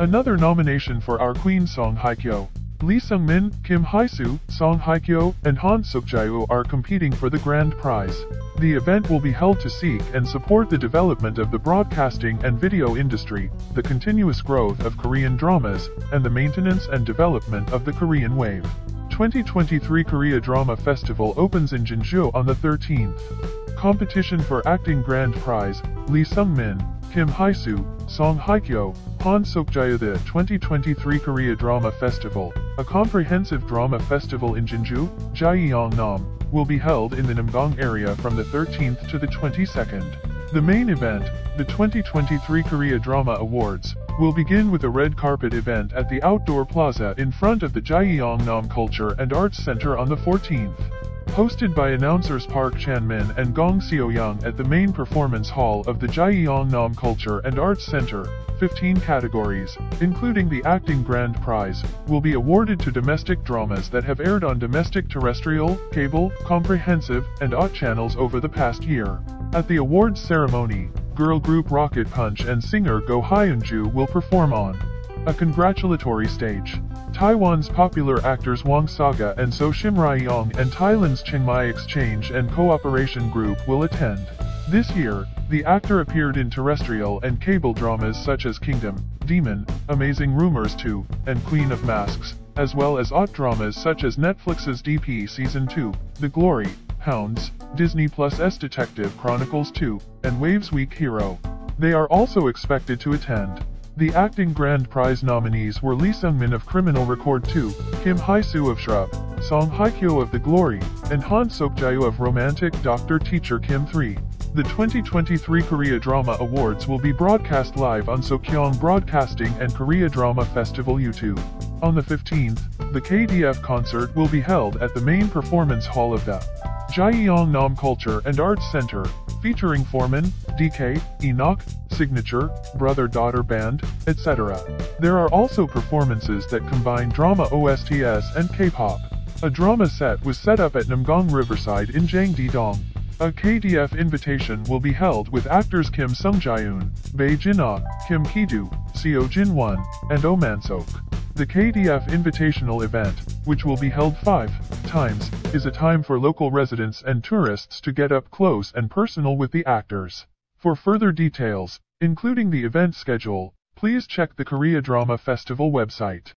Another nomination for our Queen Song Hye-kyo. Lee Sung-min, Kim Hae-soo, Song Hye-kyo, and Han Suk-jae are competing for the grand prize. The event will be held to seek and support the development of the broadcasting and video industry, the continuous growth of Korean dramas, and the maintenance and development of the Korean wave. 2023 Korea Drama Festival opens in Jinju on the 13th. Competition for Acting Grand Prize, Lee Sung-min, Kim Hae-soo, Song Hye-kyo, Han Suk-jae The 2023 Korea Drama Festival, a comprehensive drama festival in Jinju, Gyeongnam, will be held in the Namgang area from the 13th to the 22nd. The main event, the 2023 Korea Drama Awards, will begin with a red carpet event at the Outdoor Plaza in front of the Gyeongnam Culture and Arts Center on the 14th. Hosted by announcers Park Chan-min and Gong Seo-young at the main performance hall of the Gyeongnam Culture and Arts Center, 15 categories, including the Acting Grand Prize, will be awarded to domestic dramas that have aired on domestic terrestrial, cable, comprehensive, and OTT channels over the past year. At the awards ceremony, girl group Rocket Punch and singer Go Hyunju will perform on a congratulatory stage. Taiwan's popular actors Wang Saga and So Shim Ryong and Thailand's Chiang Mai Exchange and Cooperation Group will attend. This year, the actor appeared in terrestrial and cable dramas such as Kingdom, Demon, Amazing Rumors 2, and Queen of Masks, as well as OTT dramas such as Netflix's DP Season 2, The Glory, Hounds, Disney Plus S Detective Chronicles 2, and Wavve's Weak Hero. They are also expected to attend. The acting grand prize nominees were Lee Sung-min of Criminal Record 2, Kim Hae-soo of Shrub, Song Hye-kyo of The Glory, and Han Suk-jae of Romantic Doctor Teacher Kim 3. The 2023 Korea Drama Awards will be broadcast live on Sokyong Broadcasting and Korea Drama Festival YouTube. On the 15th, the KDF concert will be held at the main performance hall of the Gyeongnam Culture and Arts Center, featuring Foreman, DK, Enoch, Signature, Brother-Daughter Band, etc. There are also performances that combine drama OSTs and K-pop. A drama set was set up at Namgang Riverside in Jangdi-dong. A KDF invitation will be held with actors Kim Sung-jaeun, Bae Jin-ah, Kim Ki-doo, Seo Jin-won, and Oh Man-seok. The KDF Invitational event, which will be held five times, is a time for local residents and tourists to get up close and personal with the actors. For further details, including the event schedule, please check the Korea Drama Festival website.